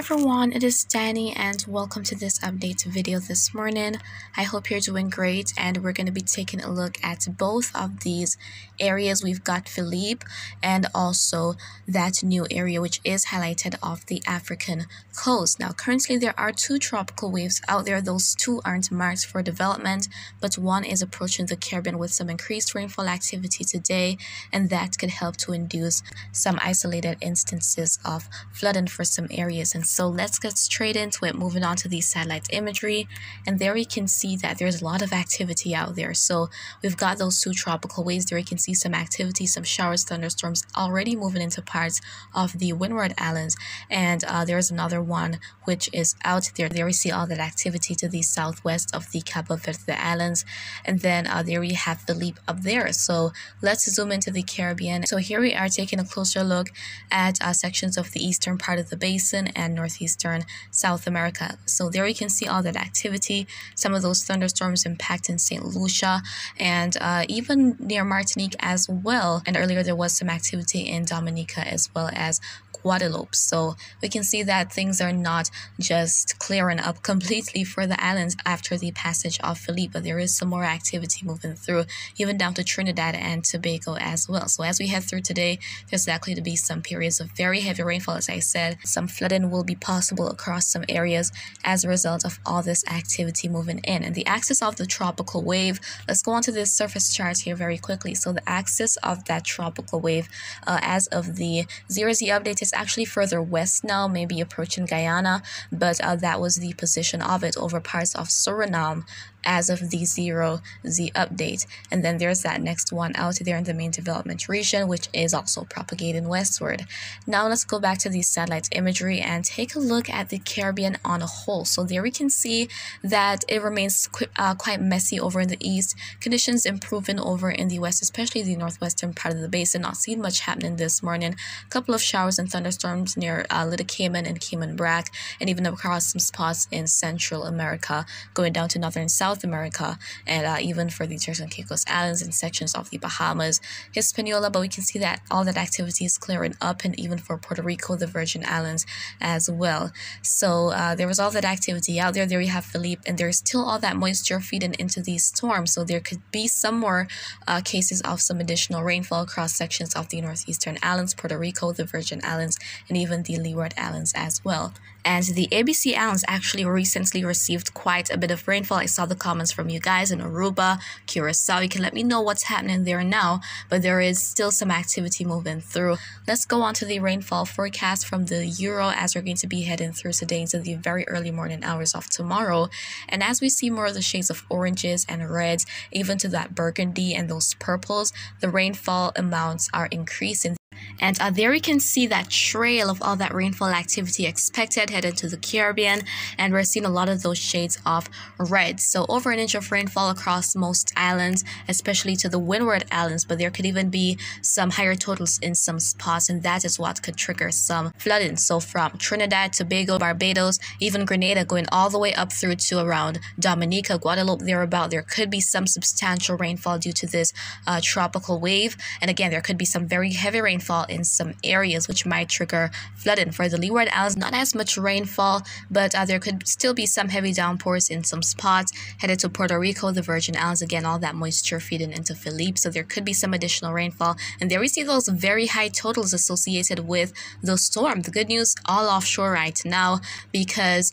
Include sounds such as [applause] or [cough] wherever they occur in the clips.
everyone, it is Danny and welcome to this update video this morning. I hope you're doing great and we're going to be taking a look at both of these areas. We've got Philippe and also that new area which is highlighted off the African coast. Now currently there are two tropical waves out there. Those two aren't marked for development but one is approaching the Caribbean with some increased rainfall activity today and that could help to induce some isolated instances of flooding for some areas and so let's get straight into it, moving on to the satellite imagery. And there we can see that there's a lot of activity out there. So we've got those two tropical waves. There you can see some activity, some showers, thunderstorms already moving into parts of the Windward Islands. And uh, there's another one which is out there. There we see all that activity to the southwest of the Cabo Verde Islands. And then uh, there we have Philippe up there. So let's zoom into the Caribbean. So here we are taking a closer look at uh, sections of the eastern part of the basin and northeastern South America. So there you can see all that activity. Some of those thunderstorms impacting St. Lucia and uh, even near Martinique as well. And earlier there was some activity in Dominica as well as Guadeloupe. So we can see that things are not just clearing up [laughs] completely for the islands after the passage of Philippe, there is some more activity moving through, even down to Trinidad and Tobago as well. So as we head through today, there's likely to be some periods of very heavy rainfall, as I said. Some flooding will be possible across some areas as a result of all this activity moving in. And the axis of the tropical wave, let's go on to this surface chart here very quickly. So the axis of that tropical wave, uh, as of the zero Z is actually further west now, maybe approaching Guyana, but uh, that was the position of it over parts of Suriname as of the zero Z update. And then there's that next one out there in the main development region, which is also propagating westward. Now let's go back to the satellite imagery and take a look at the Caribbean on a whole. So there we can see that it remains qu uh, quite messy over in the east. Conditions improving over in the west, especially the northwestern part of the basin. Not seeing much happening this morning. A couple of showers and thunderstorms near uh, Little Cayman and Cayman Brac, and even across some spots in Central America, going down to northern South South America and uh, even for the Turks and Caicos Islands and sections of the Bahamas, Hispaniola, but we can see that all that activity is clearing up and even for Puerto Rico, the Virgin Islands as well. So uh, there was all that activity out there. There you have Philippe, and there's still all that moisture feeding into these storms. So there could be some more uh, cases of some additional rainfall across sections of the northeastern islands, Puerto Rico, the Virgin Islands, and even the Leeward Islands as well. And the ABC Islands actually recently received quite a bit of rainfall. I saw the comments from you guys in Aruba, Curacao. You can let me know what's happening there now, but there is still some activity moving through. Let's go on to the rainfall forecast from the Euro as we're going to be heading through today into the very early morning hours of tomorrow. And as we see more of the shades of oranges and reds, even to that burgundy and those purples, the rainfall amounts are increasing. And uh, there we can see that trail of all that rainfall activity expected headed to the Caribbean. And we're seeing a lot of those shades of red. So over an inch of rainfall across most islands, especially to the Windward Islands. But there could even be some higher totals in some spots. And that is what could trigger some flooding. So from Trinidad, Tobago, Barbados, even Grenada going all the way up through to around Dominica, Guadeloupe, thereabout, there could be some substantial rainfall due to this uh, tropical wave. And again, there could be some very heavy rainfall in some areas, which might trigger flooding. For the Leeward Islands, not as much rainfall, but uh, there could still be some heavy downpours in some spots. Headed to Puerto Rico, the Virgin Islands, again, all that moisture feeding into Philippe, so there could be some additional rainfall. And there we see those very high totals associated with the storm. The good news, all offshore right now, because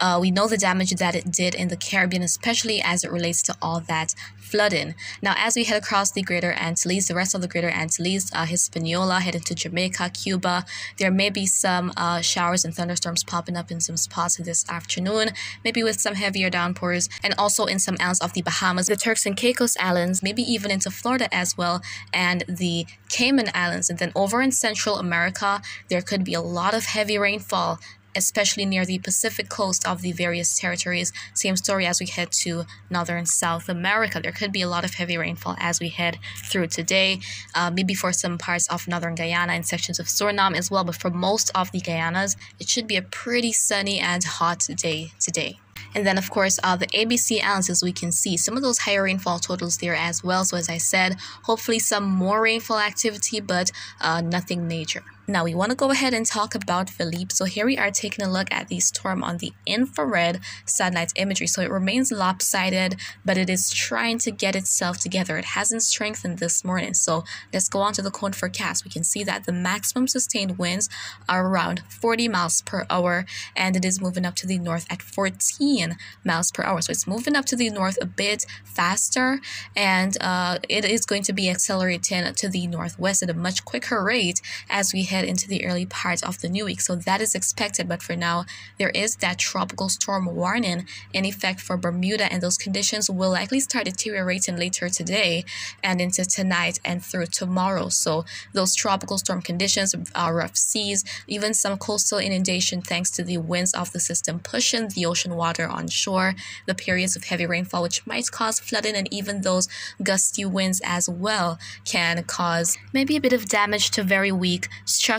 uh, we know the damage that it did in the Caribbean, especially as it relates to all that flooding. Now, as we head across the Greater Antilles, the rest of the Greater Antilles, uh, Hispaniola, heading to Jamaica, Cuba, there may be some uh, showers and thunderstorms popping up in some spots this afternoon, maybe with some heavier downpours, and also in some islands of the Bahamas, the Turks and Caicos Islands, maybe even into Florida as well, and the Cayman Islands. And then over in Central America, there could be a lot of heavy rainfall especially near the Pacific coast of the various territories. Same story as we head to northern South America. There could be a lot of heavy rainfall as we head through today, uh, maybe for some parts of northern Guyana and sections of Suriname as well. But for most of the Guyanas, it should be a pretty sunny and hot day today. And then, of course, uh, the ABC Islands, as we can see, some of those higher rainfall totals there as well. So, as I said, hopefully some more rainfall activity, but uh, nothing major. Now we want to go ahead and talk about Philippe. So here we are taking a look at the storm on the infrared satellite imagery. So it remains lopsided, but it is trying to get itself together. It hasn't strengthened this morning. So let's go on to the cone forecast. We can see that the maximum sustained winds are around 40 miles per hour, and it is moving up to the north at 14 miles per hour. So it's moving up to the north a bit faster, and uh, it is going to be accelerating to the northwest at a much quicker rate as we head into the early part of the new week. So that is expected. But for now, there is that tropical storm warning in effect for Bermuda, and those conditions will likely start deteriorating later today and into tonight and through tomorrow. So those tropical storm conditions are rough seas, even some coastal inundation thanks to the winds of the system pushing the ocean water on shore, the periods of heavy rainfall, which might cause flooding, and even those gusty winds as well can cause maybe a bit of damage to very weak structures,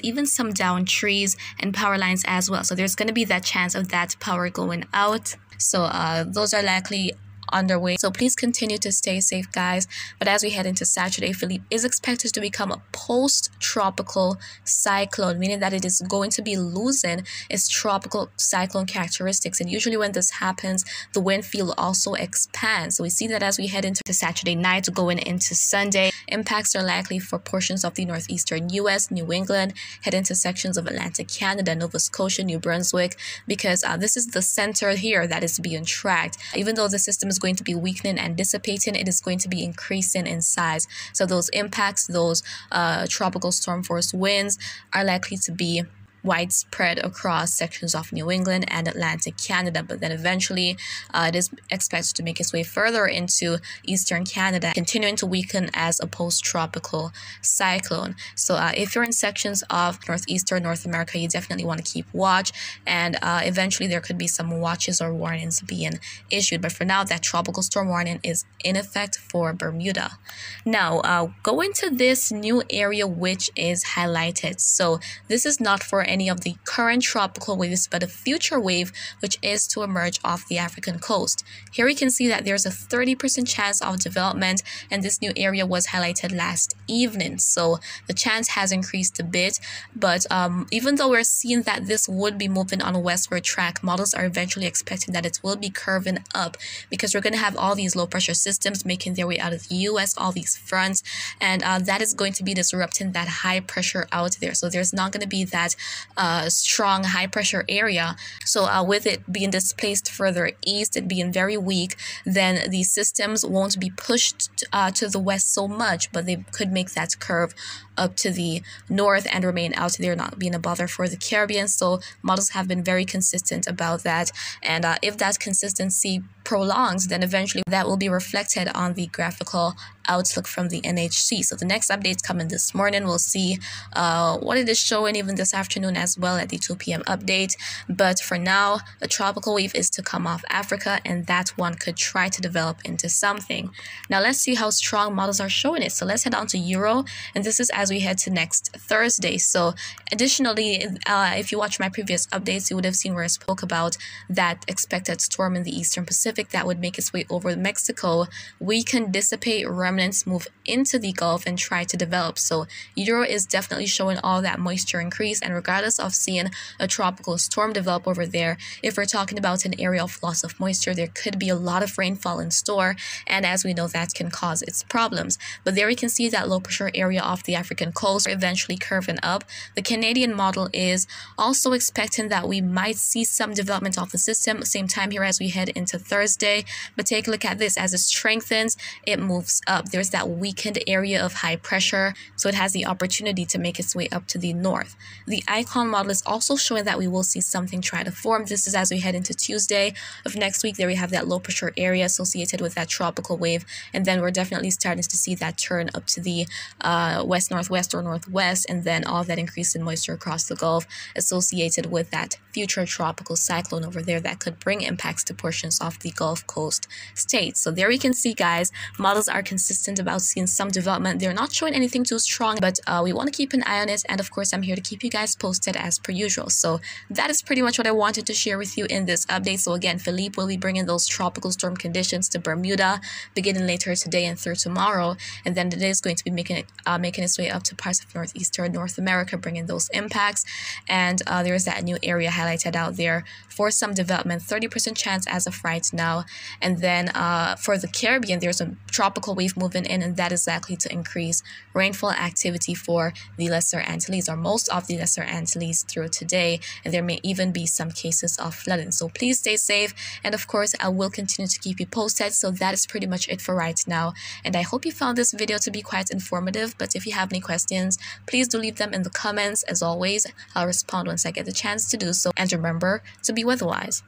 even some down trees and power lines as well. So there's going to be that chance of that power going out. So uh, those are likely underway. So please continue to stay safe, guys. But as we head into Saturday, Philippe is expected to become a post tropical cyclone, meaning that it is going to be losing its tropical cyclone characteristics. And usually, when this happens, the wind field also expands. So we see that as we head into Saturday night, going into Sunday, impacts are likely for portions of the northeastern U.S., New England, head into sections of Atlantic Canada, Nova Scotia, New Brunswick, because uh, this is the center here that is being tracked. Even though the system is going to be weakening and dissipating, it is going to be increasing in size. So those impacts, those uh, tropical storm force winds are likely to be widespread across sections of New England and Atlantic Canada, but then eventually uh, it is expected to make its way further into eastern Canada, continuing to weaken as a post tropical cyclone. So, uh, if you're in sections of northeastern North America, you definitely want to keep watch, and uh, eventually there could be some watches or warnings being issued. But for now, that tropical storm warning is in effect for Bermuda. Now, uh, go into this new area which is highlighted. So, this is not for any of the current tropical waves, but a future wave which is to emerge off the African coast. Here we can see that there's a 30% chance of development, and this new area was highlighted last evening. So the chance has increased a bit, but um, even though we're seeing that this would be moving on a westward track, models are eventually expecting that it will be curving up because we're going to have all these low pressure systems making their way out of the US, all these fronts, and uh, that is going to be disrupting that high pressure out there. So there's not going to be that uh, strong high pressure area. So uh, with it being displaced further east, it being very weak, then these systems won't be pushed uh, to the west so much, but they could make that curve up to the north and remain out there, not being a bother for the Caribbean. So models have been very consistent about that. And uh, if that consistency prolongs, then eventually that will be reflected on the graphical outlook from the NHC. So the next updates coming this morning. We'll see uh, what it is showing even this afternoon as well at the 2 p.m. update. But for now, a tropical wave is to come off Africa, and that one could try to develop into something. Now let's see how strong models are showing it. So let's head on to Euro, and this is as we head to next Thursday. So additionally, uh, if you watch my previous updates, you would have seen where I spoke about that expected storm in the Eastern Pacific Pacific that would make its way over Mexico, we can dissipate remnants, move into the Gulf, and try to develop. So Euro is definitely showing all that moisture increase. And regardless of seeing a tropical storm develop over there, if we're talking about an area of loss of moisture, there could be a lot of rainfall in store. And as we know, that can cause its problems. But there we can see that low pressure area off the African coast eventually curving up. The Canadian model is also expecting that we might see some development of the system same time here as we head into Thursday. Thursday. But take a look at this. As it strengthens, it moves up. There's that weakened area of high pressure, so it has the opportunity to make its way up to the north. The ICON model is also showing that we will see something try to form. This is as we head into Tuesday of next week. There we have that low pressure area associated with that tropical wave, and then we're definitely starting to see that turn up to the uh, west northwest or northwest, and then all that increase in moisture across the Gulf associated with that future tropical cyclone over there that could bring impacts to portions of the Gulf Coast states. So there we can see, guys, models are consistent about seeing some development. They're not showing anything too strong, but uh, we want to keep an eye on it. And of course, I'm here to keep you guys posted as per usual. So that is pretty much what I wanted to share with you in this update. So again, Philippe will be bringing those tropical storm conditions to Bermuda beginning later today and through tomorrow. And then today is going to be making uh, making its way up to parts of northeastern North America, bringing those impacts. And uh, there is that new area highlighted out there for some development, 30% chance as of right now. And then uh, for the Caribbean, there's a tropical wave moving in, and that is likely to increase rainfall activity for the Lesser Antilles or most of the Lesser Antilles through today. And there may even be some cases of flooding. So please stay safe. And of course, I will continue to keep you posted. So that is pretty much it for right now. And I hope you found this video to be quite informative. But if you have any questions, please do leave them in the comments. As always, I'll respond once I get the chance to do so. And remember to be weatherwise.